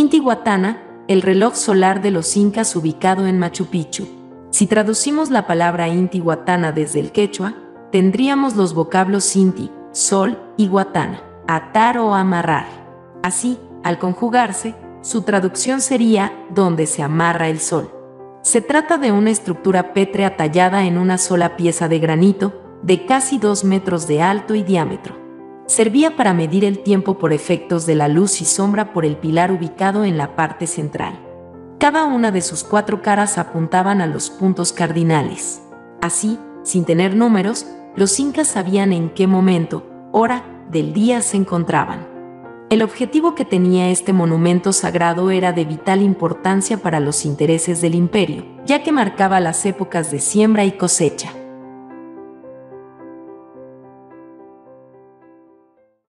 Intihuatana, el reloj solar de los incas ubicado en Machu Picchu. Si traducimos la palabra Intihuatana desde el quechua, tendríamos los vocablos Inti, sol, y Guatana, atar o amarrar. Así, al conjugarse, su traducción sería donde se amarra el sol. Se trata de una estructura pétrea tallada en una sola pieza de granito, de casi dos metros de alto y diámetro. Servía para medir el tiempo por efectos de la luz y sombra por el pilar ubicado en la parte central. Cada una de sus cuatro caras apuntaban a los puntos cardinales. Así, sin tener números, los incas sabían en qué momento, hora, del día se encontraban. El objetivo que tenía este monumento sagrado era de vital importancia para los intereses del imperio, ya que marcaba las épocas de siembra y cosecha.